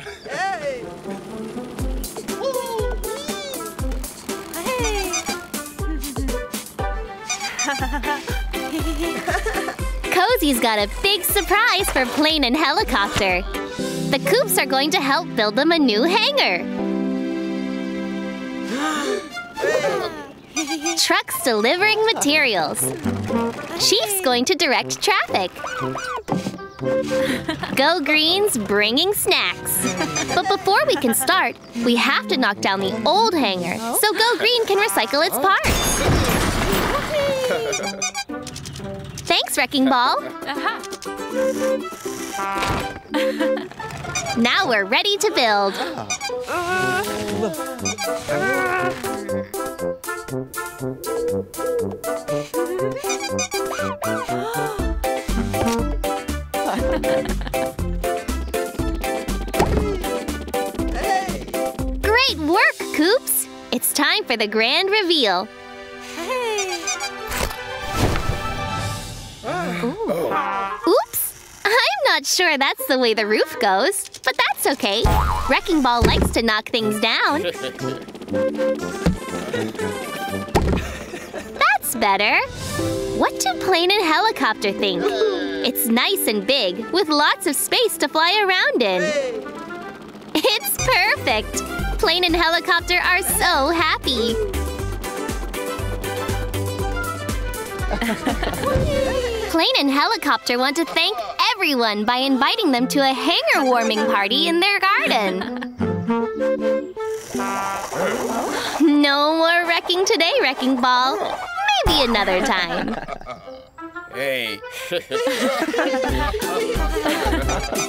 Hey! Cozy's got a big surprise for Plane and Helicopter. The Coops are going to help build them a new hangar. Trucks delivering materials. Chief's going to direct traffic. Go Green's bringing snacks. But before we can start, we have to knock down the old hangar so Go Green can recycle its parts. Thanks, Wrecking Ball. now we're ready to build. Hey! Great work, Coops! It's time for the grand reveal. Hey! Oops! I'm not sure that's the way the roof goes, but that's okay. Wrecking Ball likes to knock things down. That's better. What do plane and helicopter think? It's nice and big, with lots of space to fly around in. It's perfect! Plane and helicopter are so happy. Plane and helicopter want to thank everyone by inviting them to a hangar warming party in their garden. No more wrecking today, Wrecking Ball. Maybe another time. Hey.